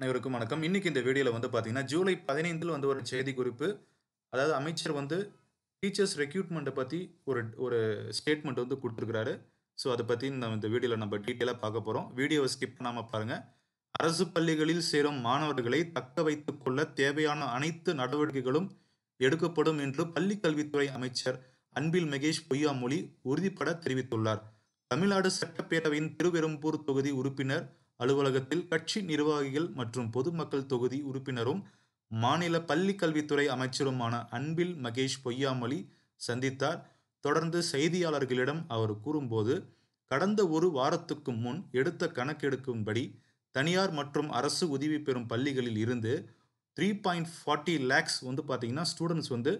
அனைவருக்கும் வணக்கம். இன்னைக்கு இந்த வீடியோல வந்து பார்த்தீங்கன்னா, ஜூலை 15ல் வந்து ஒரு செய்தி குறிப்பு. அதாவது அமைச்சர் வந்து டீச்சர்ஸ் ரெக்யூட்மெண்ட்டை பத்தி ஒரு ஒரு ஸ்டேட்மெண்ட் வந்து கொடுத்துருக்கிறாரு ஸோ அதை பத்தி நம்ம இந்த வீடியோல நம்ம டீட்டெயிலாக பார்க்க போறோம். வீடியோவை ஸ்கிப் பண்ணாம பாருங்க. அரசு பள்ளிகளில் சேரும் மாணவர்களை தக்க வைத்துக் கொள்ள தேவையான அனைத்து நடவடிக்கைகளும் எடுக்கப்படும் என்று பள்ளிக்கல்வித்துறை அமைச்சர் அன்பில் மகேஷ் பொய்யாமொழி உறுதிப்பட தெரிவித்துள்ளார். தமிழ்நாடு சட்டப்பேரவையின் திருவெரும்பூர் தொகுதி உறுப்பினர் அலுவலகத்தில் கட்சி நிர்வாகிகள் மற்றும் பொதுமக்கள் தொகுதி உறுப்பினரும், மாநில பள்ளி கல்வித்துறை அமைச்சருமான அன்பில் மகேஷ் பொய்யாமொழி சந்தித்தார். தொடர்ந்து செய்தியாளர்களிடம் அவர் கூறும்போது, கடந்த ஒரு வாரத்துக்கு முன் எடுத்த கணக்கெடுக்கும்படி தனியார் மற்றும் அரசு உதவி பெறும் பள்ளிகளில் இருந்து 3.40 லேக்ஸ் வந்து பார்த்தீங்கன்னா, ஸ்டூடண்ட்ஸ் வந்து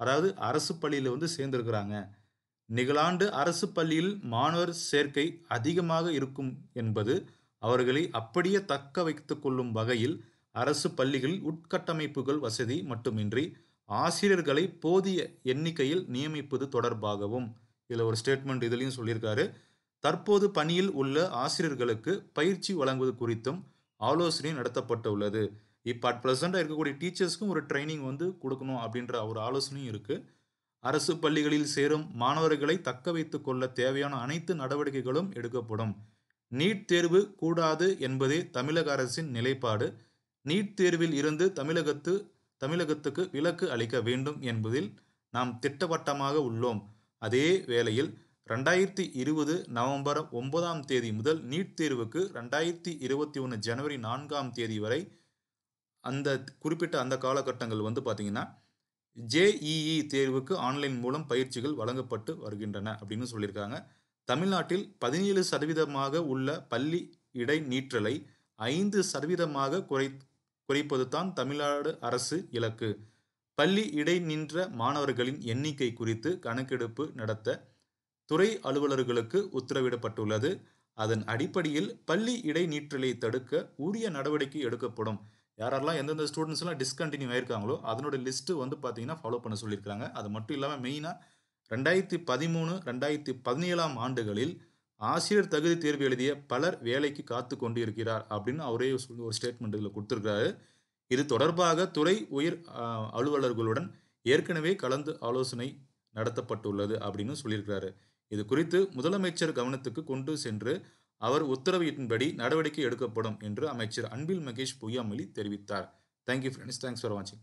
அதாவது அரசு பள்ளியில் வந்து சேர்ந்திருக்கிறாங்க. நிகழாண்டு அரசு பள்ளியில் மாணவர் சேர்க்கை அதிகமாக இருக்கும் என்பது, அவர்களை அப்படியே தக்க வைத்துக் கொள்ளும் வகையில் அரசு பள்ளிகளில் உட்கட்டமைப்புகள் வசதி மட்டுமின்றி, ஆசிரியர்களை போதிய எண்ணிக்கையில் நியமிப்பது தொடர்பாகவும் இதில் ஒரு ஸ்டேட்மெண்ட் இதுலேயும் சொல்லியிருக்காரு. தற்போது பணியில் உள்ள ஆசிரியர்களுக்கு பயிற்சி வழங்குவது குறித்தும் ஆலோசனை நடத்தப்பட்டுள்ளது. இப்ப அட் ப்ரெசண்டாக இருக்கக்கூடிய டீச்சர்ஸ்க்கும் ஒரு ட்ரைனிங் வந்து கொடுக்கணும் அப்படின்ற ஒரு ஆலோசனையும் இருக்குது அரசு பள்ளிகளில் சேரும் மாணவர்களை தக்க வைத்து கொள்ள தேவையான அனைத்து நடவடிக்கைகளும் எடுக்கப்படும். நீட் தேர்வு கூடாது என்பதே தமிழக அரசின் நிலைப்பாடு. நீட் தேர்வில் இருந்து தமிழகத்து தமிழகத்துக்கு விலக்கு அளிக்க வேண்டும் என்பதில் நாம் திட்டவட்டமாக உள்ளோம். அதே வேளையில் 2020 நவம்பர் ஒன்பதாம் தேதி முதல் நீட் தேர்வுக்கு 2021 ஜனவரி நான்காம் தேதி வரை அந்த குறிப்பிட்ட அந்த காலகட்டங்கள் வந்து பார்த்திங்கன்னா ஜேஇஇ தேர்வுக்கு ஆன்லைன் மூலம் பயிற்சிகள் வழங்கப்பட்டு வருகின்றன அப்படின்னு சொல்லியிருக்காங்க. தமிழ்நாட்டில் 17% உள்ள பள்ளி இடைநீற்றலை ஐந்து சதவீதமாக குறை குறைப்பது தான் தமிழ்நாடு அரசு இலக்கு. பள்ளி இடை நின்ற மாணவர்களின் எண்ணிக்கை குறித்து கணக்கெடுப்பு நடத்த துறை அலுவலர்களுக்கு உத்தரவிடப்பட்டுள்ளது. அதன் அடிப்படையில் பள்ளி இடைநீற்றலை தடுக்க உரிய நடவடிக்கை எடுக்கப்படும். யாரெல்லாம் எந்தெந்த ஸ்டூடெண்ட்ஸ்லாம் டிஸ்கண்டினியூ ஆயிருக்காங்களோ, அதனோட லிஸ்ட்டு வந்து பார்த்தீங்கன்னா, ஃபாலோ பண்ண சொல்லியிருக்காங்க. அது மட்டும் இல்லாமல் மெயினாக ரெண்டாயிரத்தி பதிமூணு ரெண்டாயிரத்தி பதினேழாம் ஆண்டுகளில் ஆசிரியர் தகுதி தேர்வு எழுதிய பலர் வேலைக்கு காத்துக் கொண்டிருக்கிறார் அப்படின்னு அவரே ஒரு ஸ்டேட்மெண்ட் கொடுத்துருக்காரு இது தொடர்பாக துறை உயர் அலுவலர்களுடன் ஏற்கனவே கலந்து ஆலோசனை நடத்தப்பட்டுள்ளது அப்படின்னு சொல்லியிருக்கிறாரு. இது குறித்து முதலமைச்சர் கவனத்துக்கு கொண்டு சென்று, அவர் உத்தரவின்படி நடவடிக்கை எடுக்கப்படும் என்று அமைச்சர் அன்பில் மகேஷ் பொய்யாமொழி தெரிவித்தார். தேங்க் யூ தேங்க்ஸ் ஃபார் வாட்சிங்.